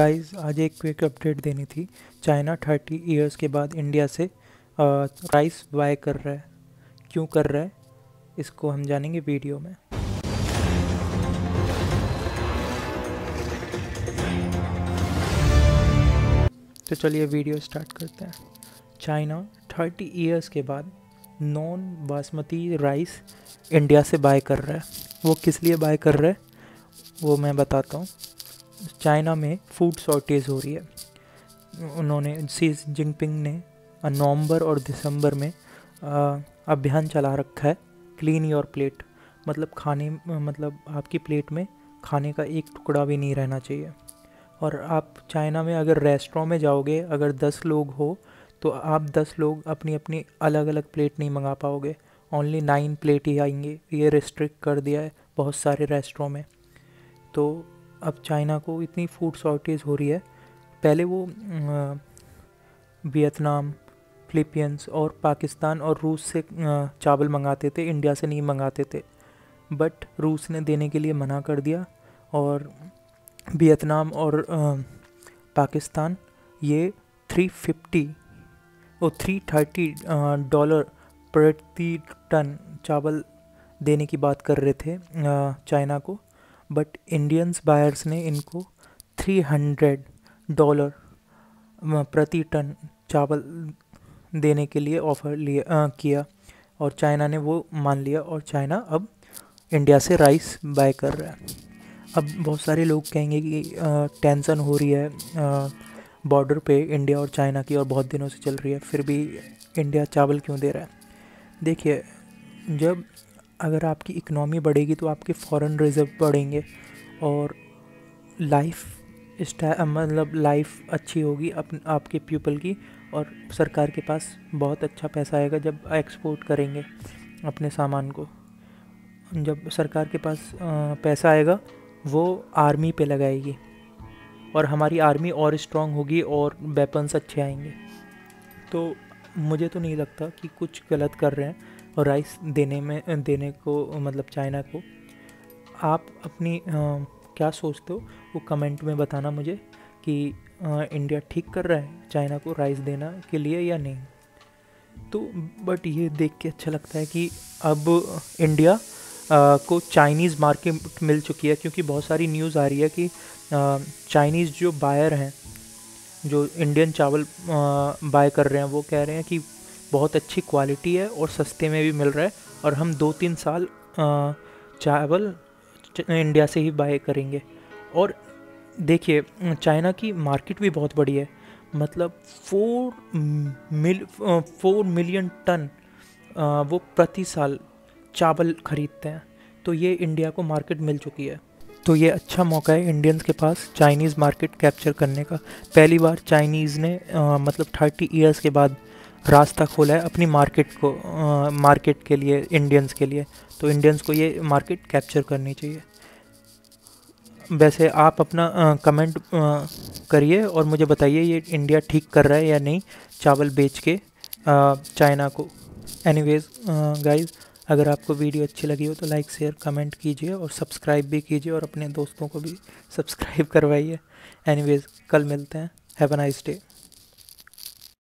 Guys आज एक quick update देनी थी। चाइना थर्टी इयर्स के बाद इंडिया से राइस बाय कर रहा है। क्यों कर रहा है? इसको हम जानेंगे वीडियो में। तो चलिए वीडियो स्टार्ट करते हैं। चाइना थर्टी इयर्स के बाद नॉन बासमती राइस इंडिया से बाय कर रहा है। वो किस लिए बाय कर रहा है? वो मैं बताता हूँ। चाइना में फ़ूड शॉर्टेज हो रही है। उन्होंने सी जिनपिंग ने नवंबर और दिसंबर में अभियान चला रखा है क्लीन योर प्लेट मतलब खाने मतलब आपकी प्लेट में खाने का एक टुकड़ा भी नहीं रहना चाहिए। और आप चाइना में अगर रेस्टोरेंट में जाओगे, अगर दस लोग हो तो आप दस लोग अपनी अपनी अलग अलग प्लेट नहीं मंगा पाओगे। ओनली नाइन प्लेट ही आएँगे। ये रिस्ट्रिक्ट कर दिया है बहुत सारे रेस्टोरेंट में। तो अब चाइना को इतनी फ़ूड शॉर्टेज हो रही है। पहले वो वियतनाम, फिलीपींस और पाकिस्तान और रूस से चावल मंगाते थे, इंडिया से नहीं मंगाते थे। बट रूस ने देने के लिए मना कर दिया और वियतनाम और पाकिस्तान ये थ्री फिफ्टी और थ्री थर्टी डॉलर प्रति टन चावल देने की बात कर रहे थे चाइना को। बट इंडियंस बायर्स ने इनको 300 डॉलर प्रति टन चावल देने के लिए ऑफ़र लिया किया। और चाइना ने वो मान लिया और चाइना अब इंडिया से राइस बाय कर रहा है। अब बहुत सारे लोग कहेंगे कि टेंशन हो रही है बॉर्डर पे इंडिया और चाइना की और बहुत दिनों से चल रही है, फिर भी इंडिया चावल क्यों दे रहा है? देखिए, जब अगर आपकी इकनॉमी बढ़ेगी तो आपके फॉरेन रिज़र्व बढ़ेंगे और लाइफ मतलब लाइफ अच्छी होगी अप, आपके पीपल की और सरकार के पास बहुत अच्छा पैसा आएगा जब एक्सपोर्ट करेंगे अपने सामान को। जब सरकार के पास पैसा आएगा, वो आर्मी पे लगाएगी और हमारी आर्मी और स्ट्रांग होगी और वेपन्स अच्छे आएँगे। तो मुझे तो नहीं लगता कि कुछ गलत कर रहे हैं। और राइस देने में देने को मतलब चाइना को आप अपनी आ, क्या सोचते हो? वो कमेंट में बताना मुझे कि आ, इंडिया ठीक कर रहा है? चाइना को राइस देना के लिए या नहीं? तो बट ये देख के अच्छा लगता है कि अब इंडिया आ, को चाइनीज़ मार्केट मिल चुकी है क्योंकि बहुत सारी न्यूज़ आ रही है कि चाइनीज़ जो बायर हैं जो इंडियन चावल बाय कर रहे हैं वो कह रहे हैं कि बहुत अच्छी क्वालिटी है और सस्ते में भी मिल रहा है और हम दो तीन साल चावल इंडिया से ही बाय करेंगे। और देखिए चाइना की मार्केट भी बहुत बड़ी है। मतलब four mil four million ton वो प्रति साल चावल खरीदते हैं। तो ये इंडिया को मार्केट मिल चुकी है। तो ये अच्छा मौका है इंडियंस के पास चाइनीज़ मार्केट कैप्चर करने का। पहली बार चाइनीज़ ने आ, मतलब थर्टी इयर्स के बाद रास्ता खोला है अपनी मार्केट को आ, मार्केट के लिए इंडियंस के लिए। तो इंडियंस को ये मार्केट कैप्चर करनी चाहिए। वैसे आप अपना आ, कमेंट करिए और मुझे बताइए ये इंडिया ठीक कर रहा है या नहीं चावल बेच के चाइना को। एनीवेज गाइस अगर आपको वीडियो अच्छी लगी हो तो लाइक शेयर कमेंट कीजिए और सब्सक्राइब भी कीजिए और अपने दोस्तों को भी सब्सक्राइब करवाइए। एनीवेज कल मिलते हैं। Have a nice day